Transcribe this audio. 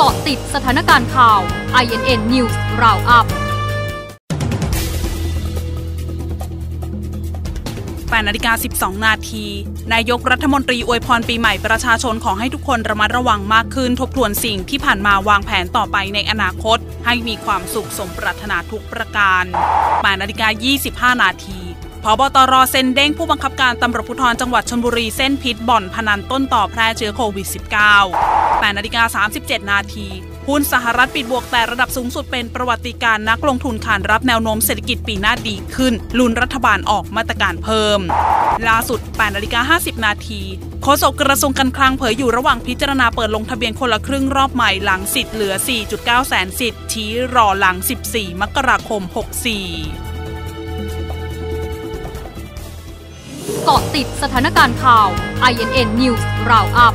เกาะติดสถานการณ์ข่าว INN News Roundup 8นาฬิกา 12 นาที นายกรัฐมนตรีอวยพรปีใหม่ประชาชนขอให้ทุกคนระมัดระวังมากขึ้น ทบทวนสิ่งที่ผ่านมาวางแผนต่อไปในอนาคต ให้มีความสุขสมปรารถนาทุกประการ 8นาฬิกา 25 นาทีพบตรเซ็นเด้งผู้บังคับการตำรวจภูธรจังหวัดชลบุรีเส้นพิษบ่อนพนันต้นต่อแพร่เชื้อโควิด -19 8นาฬิกา37 นาทีหุ้นสหรัฐปิดบวกแต่ระดับสูงสุดเป็นประวัติการนักลงทุนขานรับแนวโน้มเศรษฐกิจปีหน้าดีขึ้น ลุนรัฐบาลออกมาตรการเพิ่ม ล่าสุด8นาฬิกา50 นาทีโฆษกกระทรวงการคลังเผยอยู่ระหว่างพิจารณาเปิดลงทะเบียนคนละครึ่งรอบใหม่หลังสิทธิ์เหลือ 4.9 แสนสิทธิ์ชี้รอหลัง 14 มกราคม 64 เกาะติดสถานการณ์ข่าว INN News Roundup